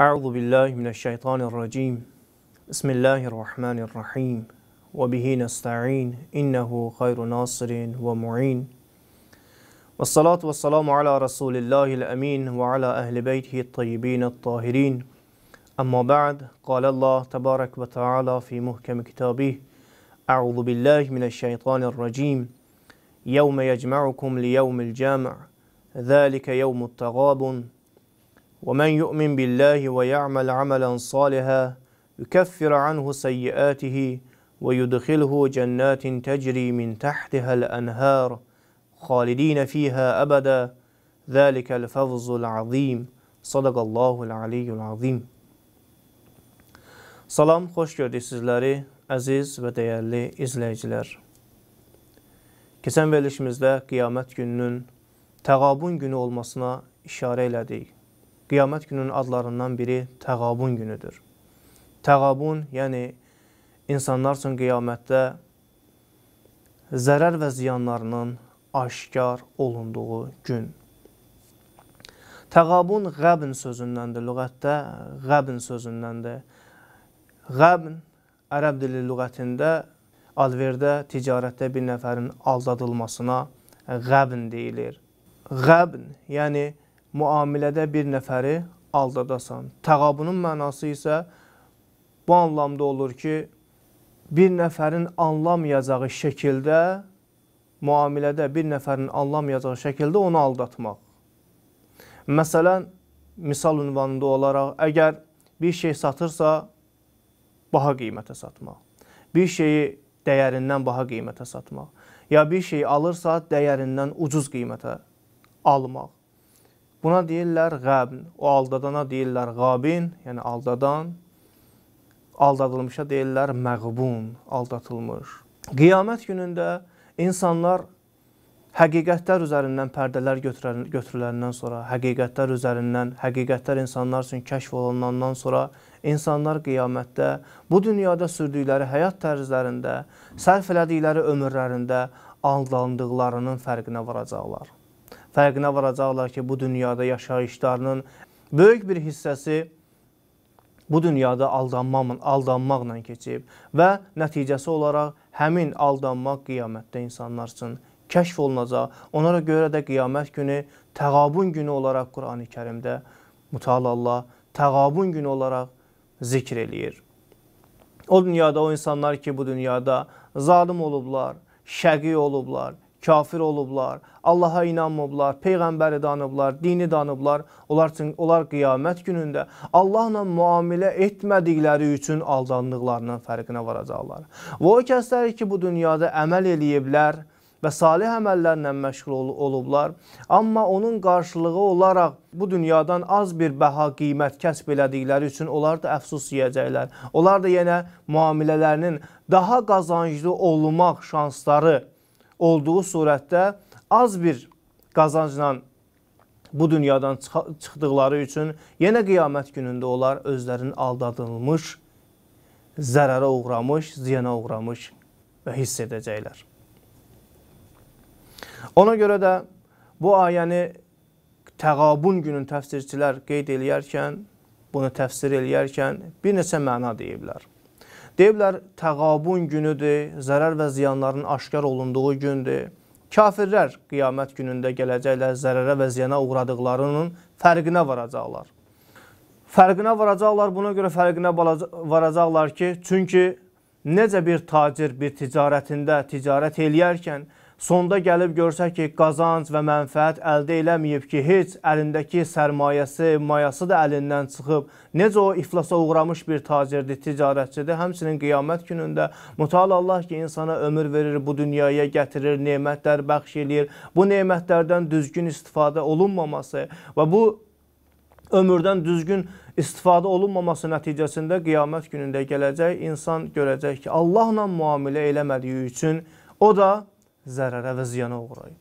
أعوذ بالله من الشيطان الرجيم. بسم الله الرحمن الرحيم. وبه نستعين. إنه خير ناصر ومعين. والصلاة والسلام على رسول الله الأمين وعلى أهل بيته الطيبين الطاهرين. أما بعد قال الله تبارك وتعالى في محكم كتابه أعوذ بالله من الشيطان الرجيم. يوم يجمعكم ليوم الجامع. ذلك يوم التغابن. ومن يؤمن بالله ويعمل عملا صالحا يكفر عنه سيئاته ويدخله جنات تجري من تحتها الأنهار خالدين فيها أبدا ذلك الفوز العظيم صدق الله العلي العظيم Salam, xoş gördük sizləri, əziz və dəyərli izləyicilər. Keçən verilişimizdə qiyamət gününün təqabun günü olmasına işarə elədik. Qiyamət gününün adlarından biri təqabun günüdür. Təqabun, yəni insanlar üçün qiyamətdə zərər və ziyanlarının aşkar olunduğu gün. Təqabun qəbn sözündəndir, lüğətdə qəbn sözündəndir. Qəbn ərəb dili lüğətində alverdə, ticarətdə bir nəfərin aldadılmasına qəbn deyilir. Qəbn, yəni müamilədə bir nəfəri aldadasan. Təqabunun mənası isə bu anlamda olur ki, bir nəfərin anlamayacağı şəkildə, müamilədə bir nəfərin anlamayacağı şəkildə onu aldatmaq. Məsələn, misal ünvanında olaraq, əgər bir şey satırsa, baha qiymətə satmaq. Bir şeyi dəyərindən baha qiymətə satmaq. Ya bir şey alırsa, dəyərindən ucuz qiymətə almaq. Buna deyirlər qəbn. O aldadana deyirlər qabin, yəni aldadan. Aldadılmışa deyirlər məğbun, aldatılmış. Qiyamət günündə insanlar həqiqətlər üzərindən pərdələr götürüləndən sonra, həqiqətlər üzərindən, həqiqətlər insanlar üçün kəşf olunandan sonra insanlar qiyamətdə bu dünyada sürdükləri həyat tərzlərində, sərf elədikləri ömürlərində aldandıqlarının fərqinə varacaqlar. Fərqinə varacaqlar ki, bu dünyada yaşayışlarının böyük bir hissəsi bu dünyada aldanmaqla, aldanmaqla keçib və nəticəsi olaraq həmin aldanmaq qiyamətdə insanlar üçün kəşf olunacaq. Onlara görə də qiyamət günü təqabun günü olaraq Qurani Kərimdə Mütəala Allah təqabun günü olaraq zikr eləyir. O dünyada o insanlar ki, bu dünyada zalim olublar, şəqi olublar, kafir olublar, Allaha inanmıblar, peyğəmbəri danıblar, dini danıblar. Onlar üçün onlar qiyamət günündə Allahla müamilə etmədikləri üçün aldandıqlarının fərqinə varacaqlar. Və o kəslər ki, bu dünyada əməl eləyiblər, və salih əməllərlə məşğul ol olublar. Amma onun qarşılığı olaraq bu dünyadan az bir bəha qiymət kəsb elədikləri üçün onlar da əfsus yeyəcəklər. Onlar da yenə müamilələrinin daha qazanclı olmaq şansları olduğu surətdə az bir qazancla bu dünyadan çıxdıqları üçün yenə qiyamət günündə onlar özlərinin aldadılmış, zərərə uğramış, ziyana uğramış və hiss edəcəklər. Ona görə də bu ayəni təqabun günün təfsirçilər qeyd eləyərkən, bunu təfsir eləyərkən bir neçə məna deyiblər. Deyiblər, təqabun günüdür, zərər və ziyanların aşkar olunduğu gündür. Kafirlər qiyamət günündə gələcəklər, zərərə və ziyana uğradıqlarının fərqinə varacaqlar. Fərqinə varacaqlar, buna görə fərqinə varacaqlar ki, çünki necə bir tacir bir ticarətində ticarət eləyərkən sonda gəlib görsə ki, qazanc və mənfəət əldə eləməyib ki, heç əlindəki sərmayəsi, mayası da əlindən çıxıb, necə o iflasa uğramış bir tacirdir, ticarətçidir, həmçinin qiyamət günündə mütal Allah ki, insana ömür verir, bu dünyaya gətirir, nemətlər bəxş eləyir, bu nemətlərdən düzgün istifadə olunmaması və bu ömürdən düzgün istifadə olunmaması nəticəsində qiyamət günündə gələcək insan görəcək ki, Allahla müamilə eləmədiyi üçün o da zərərə və ziyana uğrayıb.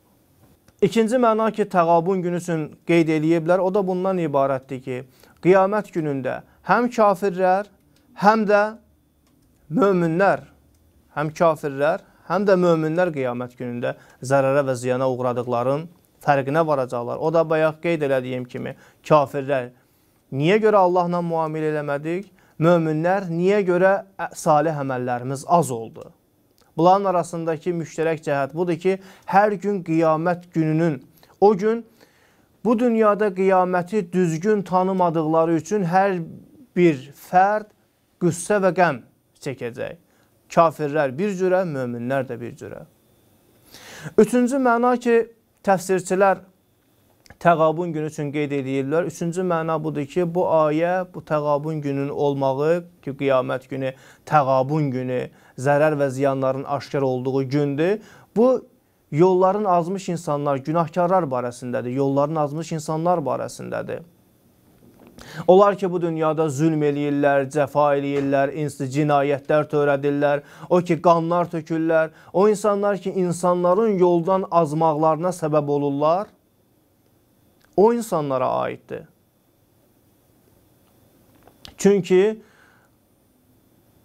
İkinci məna ki, təqabun günü üçün qeyd eləyiblər, o da bundan ibarətdir ki, qiyamət günündə həm kafirlər, həm də möminlər, həm kafirlər, həm də möminlər qiyamət günündə zərərə və ziyana uğradıqların fərqinə varacaqlar. O da bayaq qeyd elədiyim kimi kafirlər niyə görə Allahla müamilə eləmədik? Möminlər niyə görə salih əməllərimiz az oldu? Bunların arasındakı müştərək cəhət budur ki, hər gün qiyamət gününün, o gün bu dünyada qiyaməti düzgün tanımadıqları üçün hər bir fərd qüssə və qəm çəkəcək. Kafirlər bir cürə, möminlər də bir cürə. Üçüncü məna ki, təfsirçilər təqabun günü üçün qeyd edirlər. Üçüncü məna budur ki, bu ayə bu təqabun gününün olmağı ki, qiyamət günü təqabun günü, zərər və ziyanların aşkar olduğu gündür. Bu yolların azmış insanlar, günahkarlar barəsindədir. Yolların azmış insanlar barəsindədir. Onlar ki, bu dünyada zülm eləyirlər, cəfa eləyirlər, insi cinayətlər törədirlər, o ki, qanlar tökürlər, o insanlar ki, insanların yoldan azmaqlarına səbəb olurlar, o insanlara aiddir. Çünki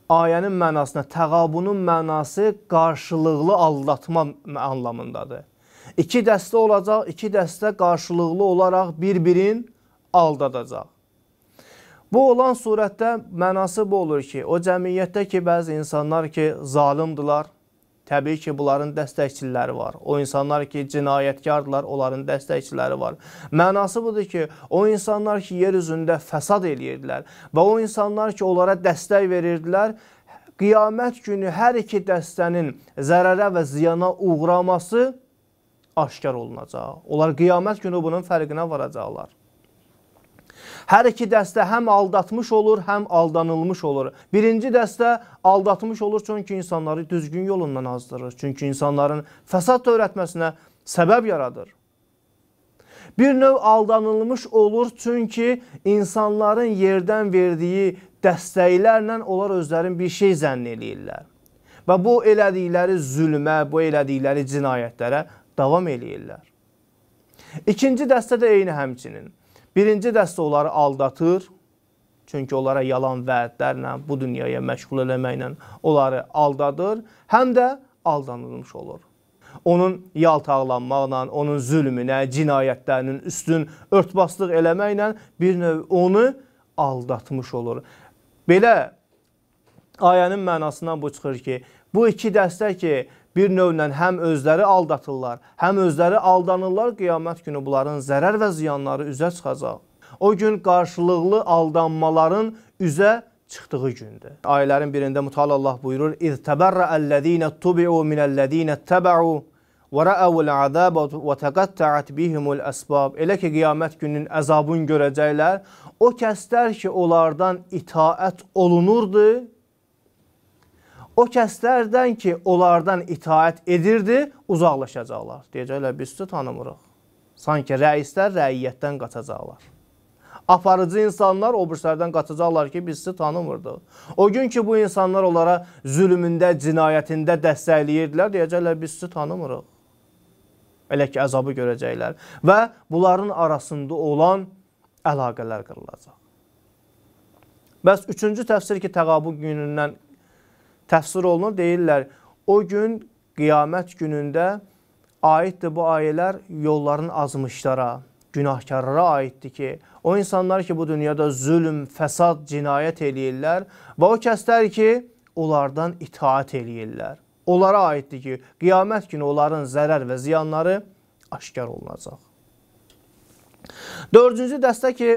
ayənin mənasına, təqabunun mənası qarşılıqlı aldatma anlamındadır. İki dəstə olacaq, iki dəstə qarşılıqlı olaraq bir-birin aldadacaq. Bu olan surətdə mənası bu olur ki, o cəmiyyətdə ki, bəzi insanlar ki, zalimdilər, Təbii ki, bunların dəstəkçiləri var. O insanlar ki, cinayətkardırlar, onların dəstəkçiləri var. Mənası budur ki, o insanlar ki, yer üzündə fəsad eləyirdilər və o insanlar ki, onlara dəstək verirdilər, qiyamət günü hər iki dəstənin zərərə və ziyana uğraması aşkar olunacaq. Onlar qiyamət günü bunun fərqinə varacaqlar. Hər iki dəstə həm aldatmış olur, həm aldanılmış olur. Birinci dəstə aldatmış olur çünki insanları düzgün yolundan azdırır. Çünki insanların fəsad törətməsinə səbəb yaradır. Bir növ aldanılmış olur çünki insanların yerdən verdiyi dəstəklərlə onlar özlərin bir şey zənn eləyirlər. Və bu elədikləri zülmə, bu elədikləri cinayətlərə davam eləyirlər. İkinci dəstə də eyni həmçinin. Birinci dəstə onları aldatır. Çünki onlara yalan vədlərlə, bu dünyaya məşğul eləməklə onları aldadır. Həm də aldanılmış olur. Onun yaltaqlanmaqla, onun zülmünə, cinayətlərinin üstün örtbaslıq eləməklə bir növ onu aldatmış olur. Belə ayənin mənasından bu çıxır ki, bu iki dəstə ki, bir növlə həm özləri aldatırlar, həm özləri aldanırlar, qiyamət günü bunların zərər və ziyanları üzə çıxacaq. O gün qarşılıqlı aldanmaların üzə çıxdığı gündür. Ayələrin birində Mütəala Allah buyurur: "İz təbərra'əl-ləzīnə tubi'u minəl-ləzīnə təbə'u və rəəvul əzab və təqatta'at bihimul əsbab." Elə ki qiyamət gününün əzabını görəcəklər, o kəslər ki, onlardan itaət olunurdu, O kəslərdən ki, onlardan itaət edirdi, uzaqlaşacaqlar. Deyəcəklər, biz sizi tanımırıq. Sanki rəislər rəiyyətdən qaçacaqlar. Aparıcı insanlar o birislərdən qaçacaqlar ki, biz sizi tanımırdıq. O gün ki, bu insanlar onlara zülmündə, cinayətində dəstəkləyirdilər, deyəcəklər, biz sizi tanımırıq. Elə ki, əzabı görəcəklər. Və bunların arasında olan əlaqələr qırılacaq. Bəs üçüncü təfsir ki, təqabül günündən təfsir olunur. Deyirlər, o gün qiyamət günündə aiddir bu ayələr yolların azmışlara, günahkarlara aiddir ki, o insanlar ki, bu dünyada zülm, fəsad, cinayət eləyirlər və o kəslər ki, onlardan itaat eləyirlər. Onlara aiddir ki, qiyamət günü onların zərər və ziyanları aşkar olunacaq. Dördüncü dəstə ki,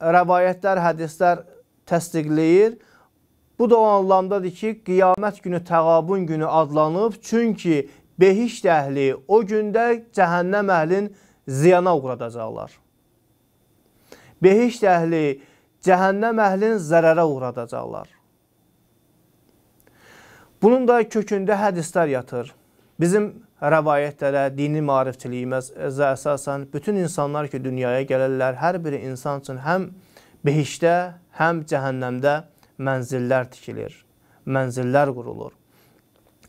rəvayətlər, hədislər təsdiqləyir. Bu da o anlamdadır ki, qiyamət günü təqabun günü adlanıb, çünki behişt əhli o gündə cəhənnəm əhlin ziyana uğradacaqlar. Behişt əhli cəhənnəm əhlin zərərə uğradacaqlar. Bunun da kökündə hədislər yatır. Bizim rəvayətlərə, dini marifçiliyimizə əsasən bütün insanlar ki, dünyaya gəlirlər, hər biri insan üçün həm behişdə, həm cəhənnəmdə mənzillər tikilir, mənzillər qurulur.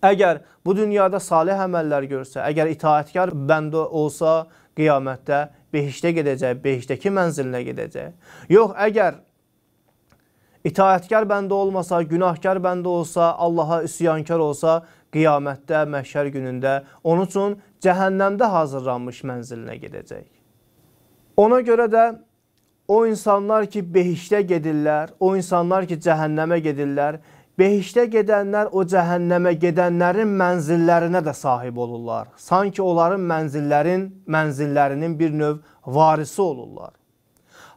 Əgər bu dünyada salih əməllər görsə, əgər itaətkar bəndə olsa, qiyamətdə behişdə gedəcək, behişdəki mənzilinə gedəcək. Yox, əgər itaətkar bəndə olmasa, günahkar bəndə olsa, Allaha üsyankar olsa, qiyamətdə, məhşər günündə onun üçün cəhənnəmdə hazırlanmış mənzilinə gedəcək. Ona görə də o insanlar ki behişdə gedirlər, o insanlar ki cəhənnəmə gedirlər, behişdə gedənlər o cəhənnəmə gedənlərin mənzillərinə də sahib olurlar. Sanki onların mənzillərin mənzillərinin bir növ varisi olurlar.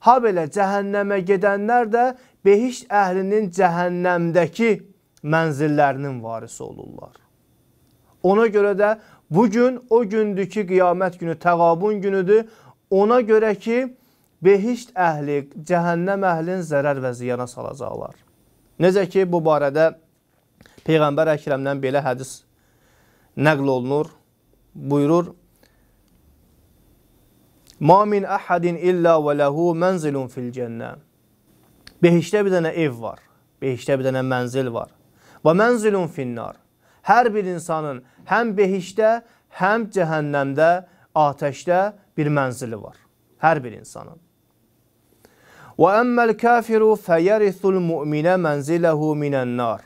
Ha belə cəhənnəmə gedənlər də behişt əhlinin cəhənnəmdəki mənzillərinin varisi olurlar. Ona görə də bu gün o gündür ki, qiyamət günü, təqabun günüdür. Ona görə ki, behişt əhli, cəhənnəm əhlin zərər və ziyana salacaqlar. Necə ki, bu barədə Peyğəmbər Əkrəmdən belə hədis nəql olunur, buyurur, Ma min əhədin illə və ləhu mənzilun fil cənnə. Behişdə bir dənə ev var, behişdə bir dənə mənzil var. Və mənzilun finnar. Hər bir insanın həm behişdə, həm cəhənnəmdə, atəşdə bir mənzili var. Hər bir insanın. Əmməl kafiru fəyərithul müminə mənziləhu minən nar.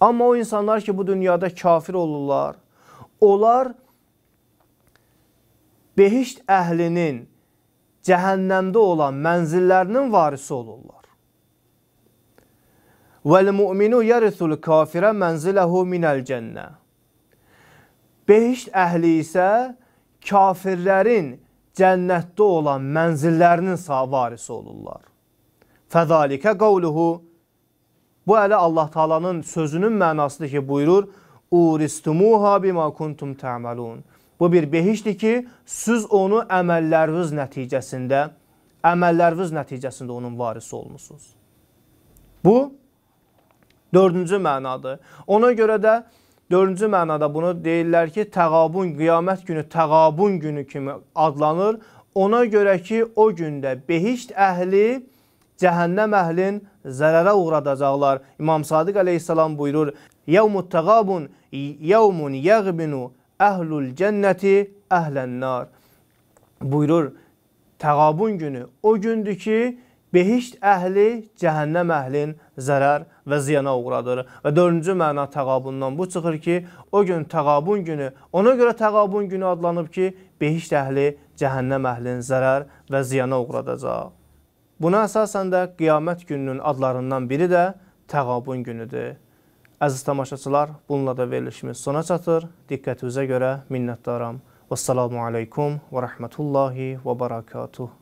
Amma o insanlar ki, bu dünyada kafir olurlar, onlar behişt əhlinin cəhənnəmdə olan mənzillərinin varisi olurlar. Vəl-mu'minu yərisul kafirə mənziləhu minəl cənnə. Behişt əhli isə kafirlərin cənnətdə olan mənzillərinin varisi olurlar. Fəzalikə qavluhu Bu ələ Allah Taalanın sözünün mənasıdır ki, buyurur: "Uristumuha bima kuntum ta'malun." Bu bir behişdir ki, siz onu əməlləriniz nəticəsində, əməlləriniz nəticəsində onun varisi olmusunuz. Bu dördüncü mənadır. Ona görə də dördüncü mənada bunu deyirlər ki, təqabun, qiyamət günü təqabun günü kimi adlanır. Ona görə ki, o gündə behişt əhli cəhənnəm əhlin zərərə uğradacaqlar. İmam Sadiq əleyhissalam buyurur: "Yevmut təqabun yevmun yəğbinu əhlul cənnəti əhlənnar. Buyurur, təqabun günü o gündür ki, behişt əhli cəhənnəm əhlin zərər və ziyana uğradır. Və dördüncü məna təqabundan bu çıxır ki, o gün təqabun günü, ona görə təqabun günü adlanıb ki, behişt əhli cəhənnəm əhlin zərər və ziyana uğradacaq. Buna əsasən də qiyamət gününün adlarından biri də təqabun günüdür. Əziz tamaşaçılar, bununla da verilişimiz sona çatır. Diqqətinizə görə minnətdaram. Vəssalamu aleykum və rəhmətullahi və barakatuh.